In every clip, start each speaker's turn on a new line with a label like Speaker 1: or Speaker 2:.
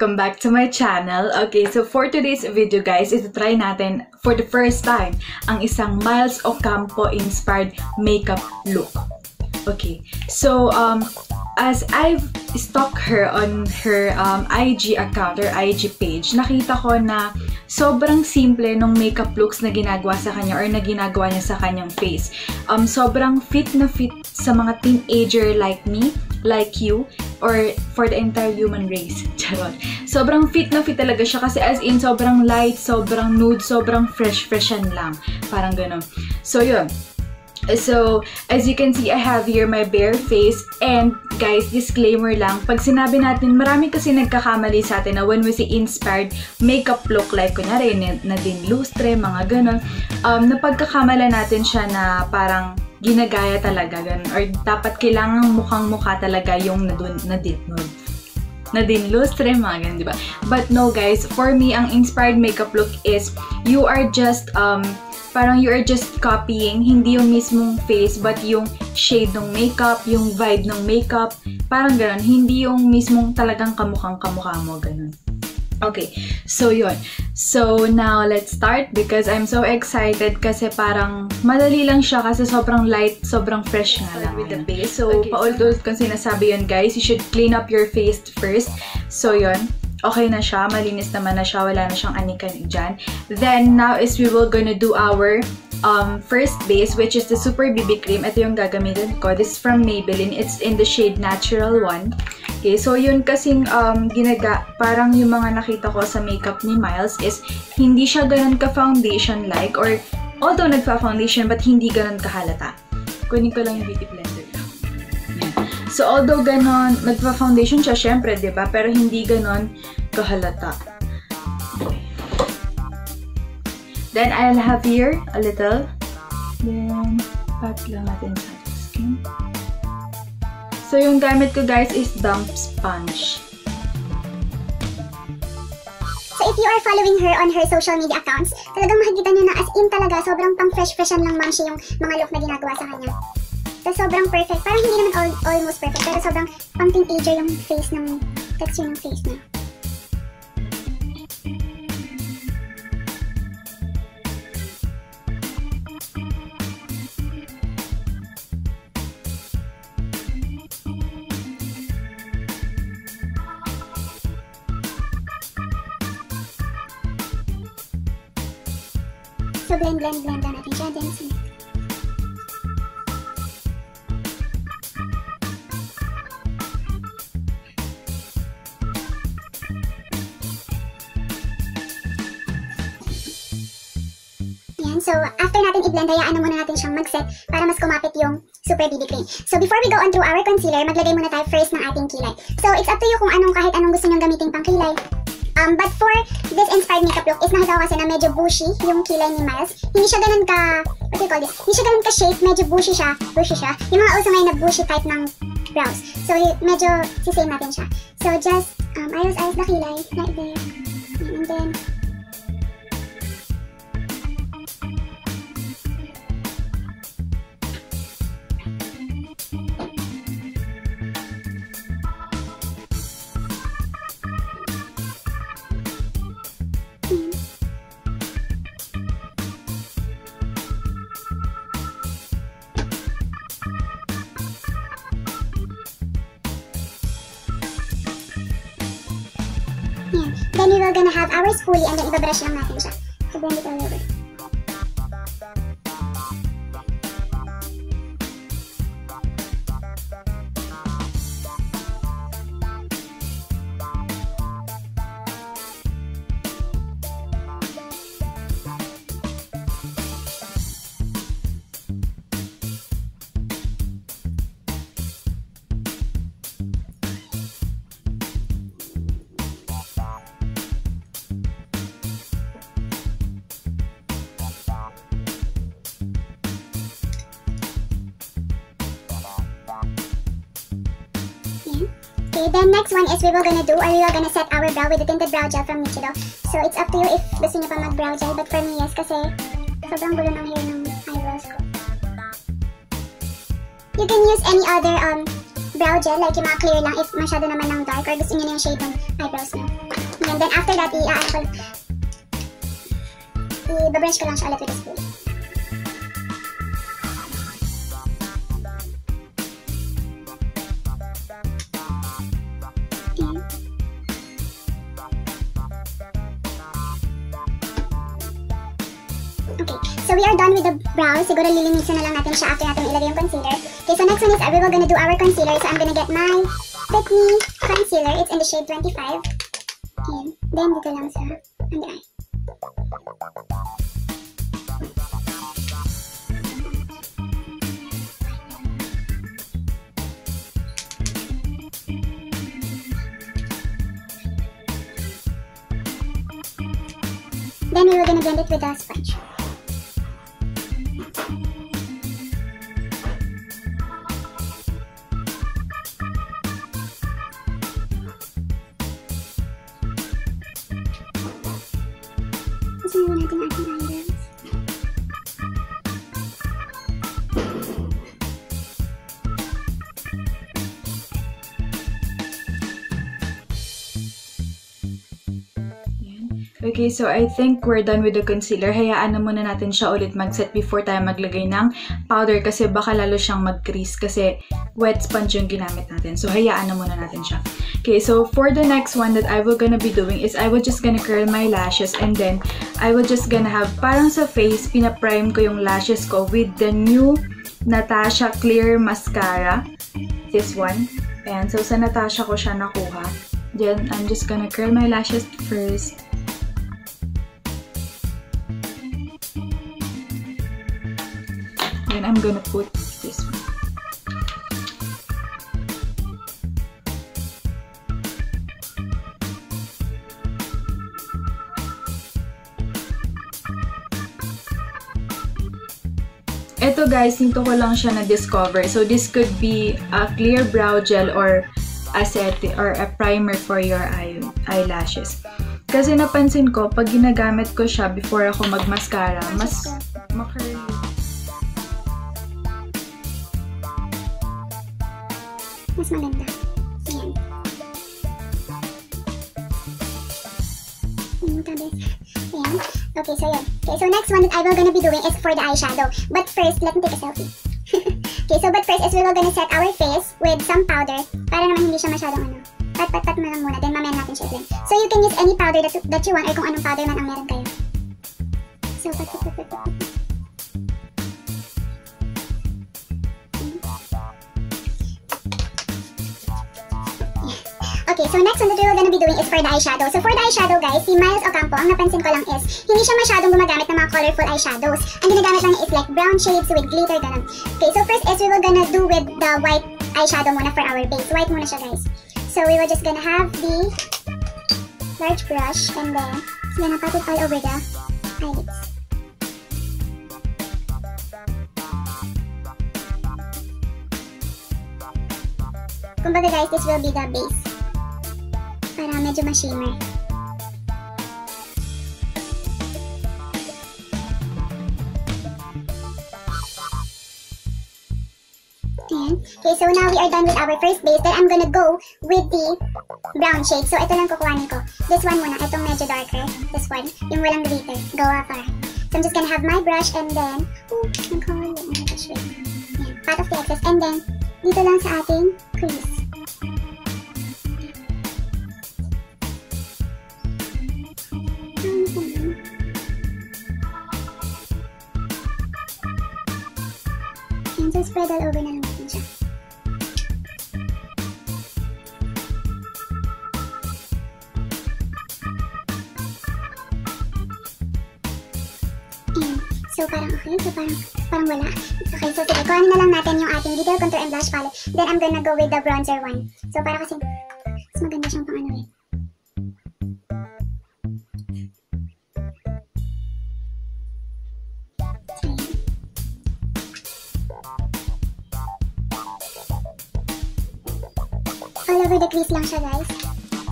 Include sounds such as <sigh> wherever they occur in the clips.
Speaker 1: Welcome back to my channel. Okay, so for today's video guys, ito try natin for the first time ang isang Miles Ocampo inspired makeup look. Okay, so um, as I've stalked her on her um, IG account or IG page, nakita ko na sobrang simple nung makeup looks na ginagawa sa kanya or na ginagawa niya sa kanyang face. Um, sobrang fit na fit sa mga teenager like me, like you, or for the entire human race. <laughs> Charot. Sobrang fit na fit talaga siya kasi as in sobrang light, sobrang nude, sobrang fresh-freshan lang. Parang gano'n. So, yun. So, as you can see, I have here my bare face. And, guys, disclaimer lang. Pag sinabi natin, marami kasi nagkakamali sa atin na when we say inspired makeup look, like kunyari, Nadine Lustre, mga ganon, um, napagkakamala natin siya na parang ginagaya talaga ganun. Or dapat kailangan mukhang-mukha talaga yung nadun, nadit, nad, nadin lustre, mga ganun, di ba? But no, guys, for me, ang inspired makeup look is you are just, um, parang you are just copying, hindi yung mismong face, but yung shade ng makeup, yung vibe ng makeup, parang ganun. Hindi yung mismong talagang kamukhang kamukha mo, ganun. Okay, so yun. So now let's start because I'm so excited kasi parang madali lang siya kasi sobrang light, sobrang fresh nga lang with the base. So okay, paulit-ulit kong sinasabi yun guys, you should clean up your face first. So yun, okay na siya, malinis naman na siya, wala na siyang anikan dyan. Then now is we will gonna do our um, first base, which is the Super BB Cream. Ito yung gagamitin ko. This is from Maybelline. It's in the shade Natural 1. Okay, so yun kasing um, ginaga, parang yung mga nakita ko sa makeup ni Miles is hindi siya ganun ka-foundation-like or although nagpa-foundation but hindi ganun kahalata. Kunin ko lang yung beauty blender. So, although ganon, nagpa-foundation siya, syempre, ba? Pero hindi ganon kahalata. Then, I'll have here a little. Then, pat lang natin sa skin. So, yung gamit ko guys is damp sponge.
Speaker 2: So, if you are following her on her social media accounts, talagang makikita nyo na as in talaga, sobrang pang fresh-freshan lang ma'am siya yung mga look na ginagawa sa kanya. So, sobrang perfect. Parang hindi naman all, almost perfect, pero sobrang pang teenager yung face ng texture ng face niya. So, blend, blend, blend na natin siya. Then, sige. Yan. So, after natin i-blend, hayaan na muna natin siyang mag-set para mas kumapit yung Super BB Cream. So, before we go on through our concealer, maglagay muna tayo first ng ating kilay. So, it's up to you kung anong kahit anong gusto nyong gamitin pang kilay. Um, but for this inspired makeup look is nakita ko kasi na medyo bushy yung kilay ni Miles. Hindi siya ganun ka, what do you call this? Hindi siya ganun ka shape, medyo bushy siya, bushy siya. Yung mga uso ngayon na bushy type ng brows. So, medyo sisame natin siya. So, just um, ayos-ayos na kilay, right there. And then, Then we will gonna have our spoolie and then ibabrush lang natin siya. So blend it all. Okay, then next one is we will gonna do or we will gonna set our brow with the tinted brow gel from Nichido. So it's up to you if gusto niyo pa mag-brow gel. But for me, yes, kasi sobrang gulo ng hair ng eyebrows ko. You can use any other um brow gel, like yung mga clear lang if masyado naman ng dark or gusto niyo na yung shade ng eyebrows niyo. And then after that, i-ano ko, i-brush ko lang siya ulit with a spoon. Done with the brows. Siguro lilinisin na lang natin siya after natin ilagay yung concealer. Okay, so next one is we will gonna do our concealer. So I'm gonna get my Me concealer. It's in the shade 25. Ayan. Then dito lang sa under eye. Then we were gonna blend it with a sponge.
Speaker 1: Okay, so I think we're done with the concealer. Hayaan na muna natin siya ulit mag-set before tayo maglagay ng powder kasi baka lalo siyang mag-crease kasi wet sponge yung ginamit natin. So, hayaan na muna natin siya. Okay, so for the next one that I will gonna be doing is I will just gonna curl my lashes and then I will just gonna have parang sa face, pinaprime ko yung lashes ko with the new Natasha Clear Mascara. This one. Ayan, so sa Natasha ko siya nakuha. Then, I'm just gonna curl my lashes first. Then, I'm gonna put this one. Ito guys, nito ko lang siya na-discover. So, this could be a clear brow gel or a set or a primer for your eye, eyelashes. Kasi napansin ko, pag ginagamit ko siya before ako mag-mascara, mas
Speaker 2: Yung tabes. Ayan. Okay, so yun. Okay, so next one that I will gonna be doing is for the eyeshadow. But first, let me take a selfie. <laughs> okay, so but first is we will gonna set our face with some powder para naman hindi siya masyadong ano. Pat, pat, pat mo lang muna, then mamaya natin siya i-blend. So you can use any powder that, that you want or kung anong powder man ang meron kayo. So, pat, Okay, so next one that we're gonna be doing is for the eyeshadow. So for the eyeshadow guys, si Miles Ocampo, ang napansin ko lang is, hindi siya masyadong gumagamit ng mga colorful eyeshadows. Ang ginagamit lang niya is like brown shades with glitter, ganun. Okay, so first is we will gonna do with the white eyeshadow muna for our base. White muna siya guys. So we will just gonna have the large brush and then gonna pat it all over the eyelids. Kumbaga guys, this will be the base para. Okay, so now we are done with our first base. Then I'm gonna go with the brown shade. So ito lang kukuhanin ko. This one muna. Itong medyo darker. This one. Yung walang glitter. Go ah, far. So I'm just gonna have my brush and then, oh, gosh, wait. Part of the excess. And then, dito lang sa ating crease. So spread all over na lang natin siya. So, parang okay. So, parang, parang wala. Okay, so sige. Kuhanin na lang natin yung ating detail contour and blush palette. Then, I'm gonna go with the bronzer one. So, para kasi, all over the crease lang siya guys.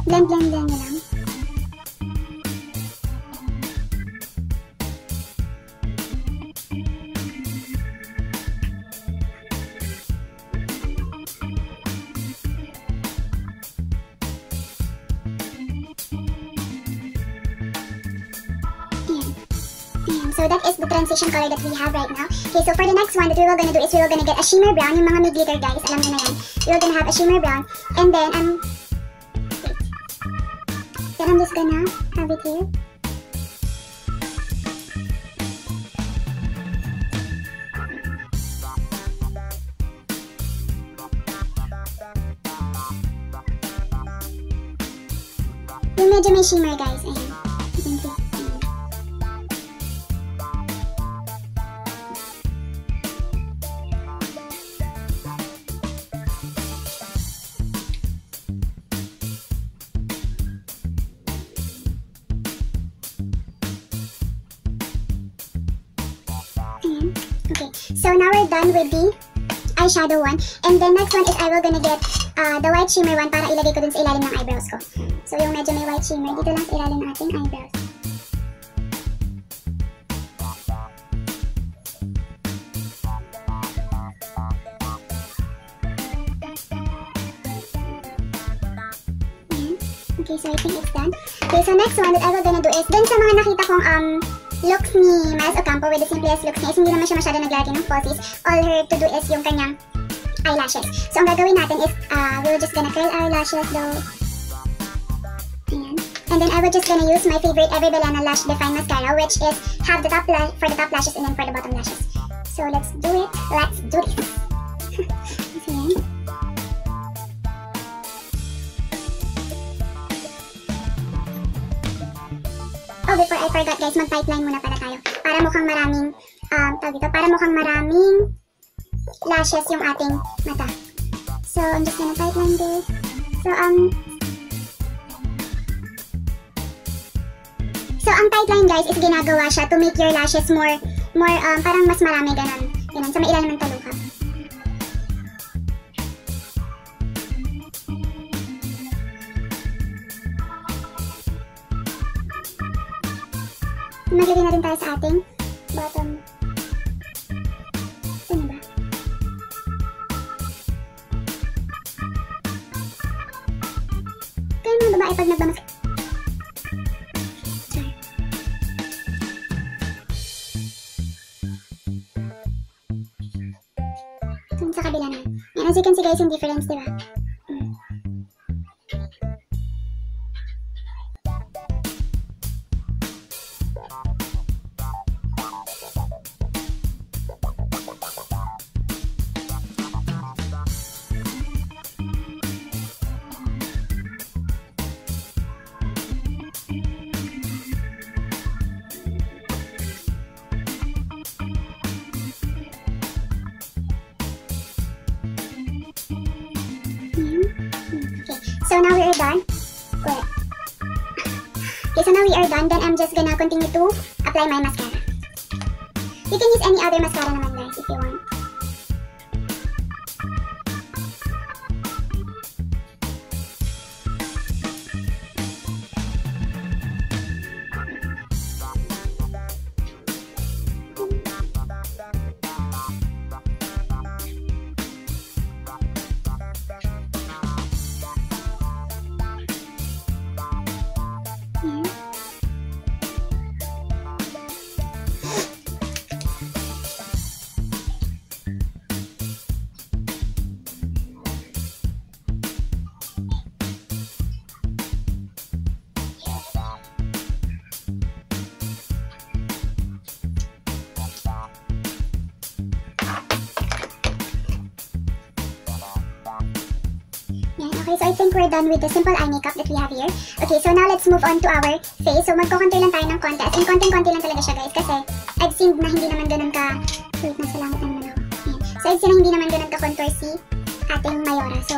Speaker 2: Blend, blend, blend nyo lang. So that is the transition color that we have right now. Okay, so for the next one that we will gonna do is we will gonna get a shimmer brown, yung mga may glitter guys, alam nyo na yan. Were gonna have a shimmer brown. And then, um, wait. Then I'm just gonna have it here. Yung medyo may shimmer guys. Ayan. Eyeshadow one. And the next one is I will gonna get uh, the white shimmer one para ilagay ko dun sa ilalim ng eyebrows ko. So yung medyo may white shimmer, dito lang sa ilalim ng ating eyebrows. Okay, so I think it's done. Okay, so next one that I will gonna do is, dun sa mga nakita kong um, looks ni Miles Ocampo with the simplest looks niya is hindi naman siya masyado naglalagay ng falsies. All her to do is yung kanyang eyelashes. So, ang gagawin natin is, uh, we're just gonna curl our lashes though. Ayan. And then, I will just gonna use my favorite Every Belana Lash Define Mascara, which is have the top la- for the top lashes and then for the bottom lashes. So, let's do it. Let's do this. <laughs> so, yan. Oh, before I forgot guys, mag-pipeline muna pala tayo. Para mukhang maraming, um, tawag dito, para mukhang maraming lashes yung ating mata. So, I'm just gonna pipeline this. So, um, So, ang pipeline guys is ginagawa siya to make your lashes more, more, um, parang mas marami ganun. Ganun, sa may ilalim ng taluka. Maglagay na rin tayo sa ating bottom. Babae pag nagmamas... Sorry. Dun sa kabila naman. Yan, as you can see guys, yung difference, di ba? So now we are done. Wait. Okay, so now we are done. Then I'm just gonna continue to apply my mascara. You can use any other mascara naman I think we're done with the simple eye makeup that we have here. Okay, so now let's move on to our face. So magko-contour lang tayo ng konti. As in, konting-konti lang talaga siya guys kasi I've seen na hindi naman ganun ka... Wait, nasa langit na naman ako. Yan. So I've seen na hindi naman ganun ka-contour si ating Mayora. So,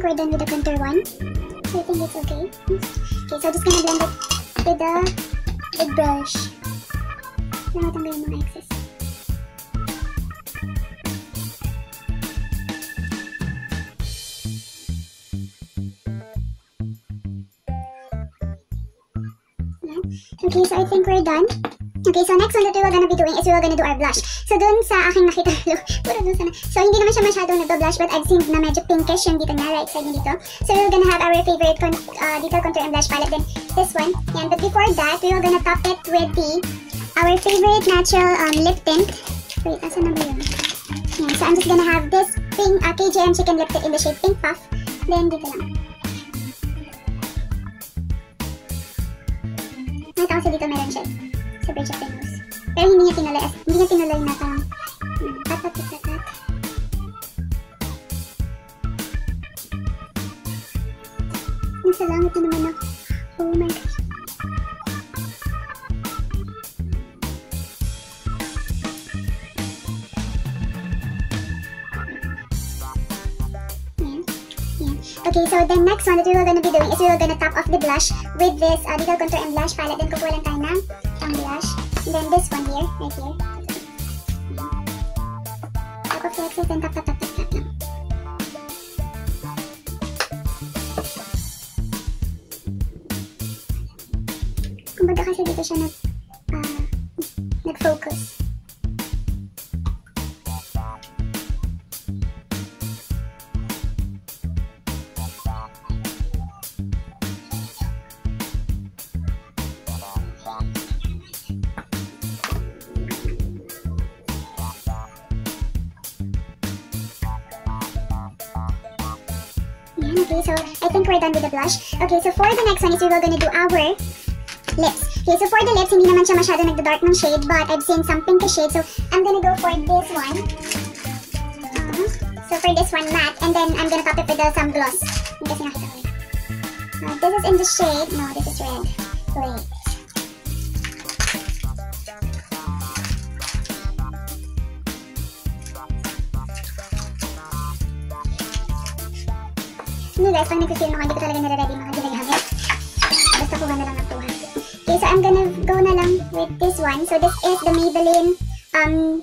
Speaker 2: think we're done with the contour one. So I think it's okay. Okay, so I'm just gonna blend it with the big brush. Okay, so I think we're done. Okay, so next one that we were gonna be doing is we were gonna do our blush. So dun sa aking nakita, <laughs> look, puro dun sa na. So hindi naman siya masyadong nagdo-blush but I've seen na medyo pinkish yung dito niya, right side niya dito. So we were gonna have our favorite con uh, detail contour and blush palette, then this one. Yan, but before that, we were gonna top it with the, our favorite natural um, lip tint. Wait, asan na ba yun? Yan, so I'm just gonna have this pink, uh, KJM chicken lip tint in the shade Pink Puff. Then dito lang. Nakita ko sa dito meron siya. Sa Bridge of Venus. Pero hindi niya tinuloy. as- Hindi niya tinuloy na parang hmm, tat tat tat tat tat. Nasa langit na naman ako. Oh my gosh. Okay, so the next one that we were gonna be doing is we were gonna top off the blush with this uh, Detail Contour and Blush palette. Then kukuha lang tayo ng And then this one here, right here. The excess, then tap tap tap tap tap. Kumbaga kasi dito siya nag, ah, nag-focus. Okay, so I think we're done with the blush. Okay, so for the next one is we were gonna do our lips. Okay, so for the lips, hindi naman siya masyado nagda-dark ng shade, but I've seen some pinkish shade, so I'm gonna go for this one. Uh, so for this one, matte, and then I'm gonna top it with uh, some gloss. Uh, this is in the shade, no, this is red. Wait. Guys, pag nag-film ako, hindi ko talaga nare-ready mga ginagamit. Basta kuha na lang ng 200. Okay, so I'm gonna go na lang with this one. So this is the Maybelline, um,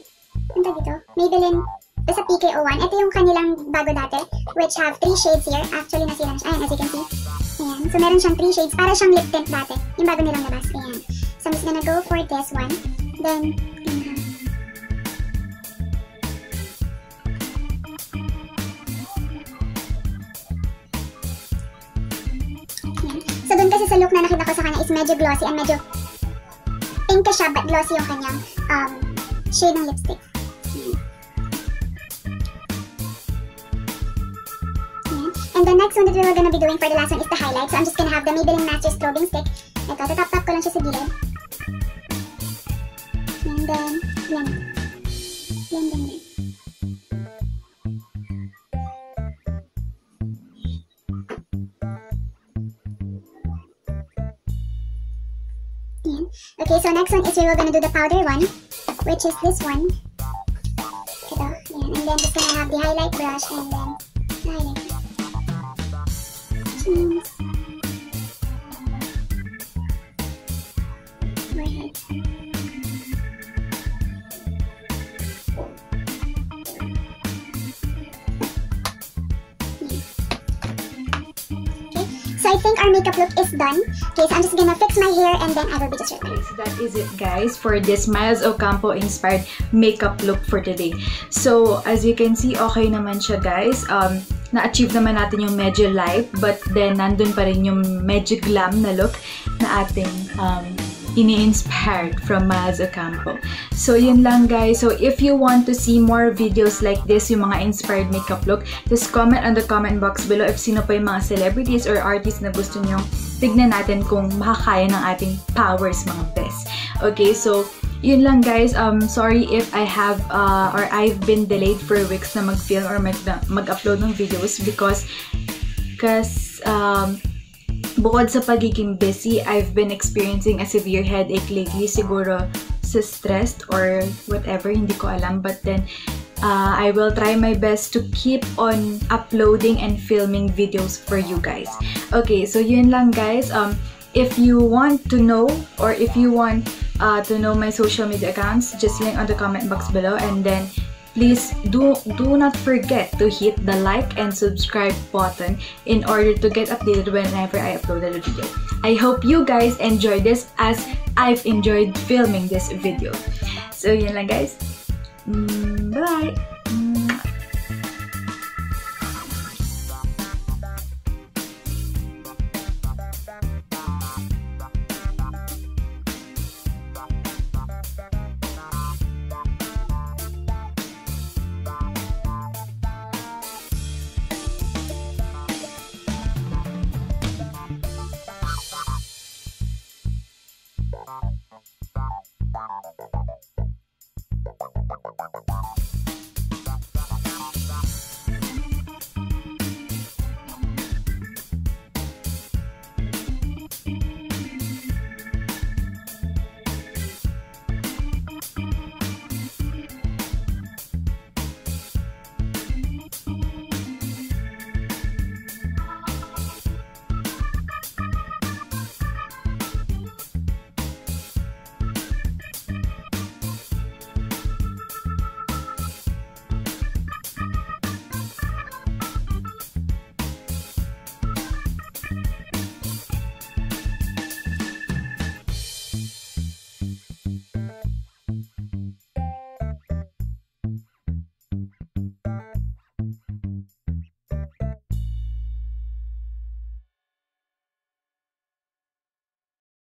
Speaker 2: ano tawag dito? Maybelline, basta PKO1. Ito yung kanilang bago dati, which have three shades here. Actually, nasira na siya. Ayan, as you can see. Ayan. So meron siyang three shades. Para siyang lip tint dati. Yung bago nilang labas. Ayan. So I'm just gonna go for this one. Then, look na nakita ko sa kanya is medyo glossy and medyo pink ka siya but glossy yung kanyang um, shade ng lipstick. And the next one that we were gonna be doing for the last one is the highlight. So I'm just gonna have the Maybelline Master Strobing Stick. Ito, tatap-tap ko lang siya sa gilid. And then, blend. Okay, so next one is we were gonna do the powder one, which is this one. Ito, ayan. And then just gonna have the highlight brush and then the highlight. Cheese. I think our makeup look is done. Okay, so I'm just gonna fix my hair and then I will be just back.
Speaker 1: Okay, so that is it guys for this Miles Ocampo inspired makeup look for today. So, as you can see, okay naman siya guys. Um, na-achieve naman natin yung medyo light but then nandun pa rin yung medyo glam na look na ating um, ini-inspired from Miles Ocampo. So, yun lang guys. So, if you want to see more videos like this, yung mga inspired makeup look, just comment on the comment box below if sino pa yung mga celebrities or artists na gusto nyo tignan natin kung makakaya ng ating powers mga best. Okay, so, yun lang guys. Um, sorry if I have uh, or I've been delayed for weeks na mag-film or mag- mag-upload ng videos because because um, bukod sa pagiging busy, I've been experiencing a severe headache lately. Siguro sa stressed or whatever, hindi ko alam. But then, uh, I will try my best to keep on uploading and filming videos for you guys. Okay, so yun lang guys. Um, if you want to know or if you want uh, to know my social media accounts, just link on the comment box below and then please do do not forget to hit the like and subscribe button in order to get updated whenever I upload a video. I hope you guys enjoy this as I've enjoyed filming this video. So yun lang guys. Mm, bye!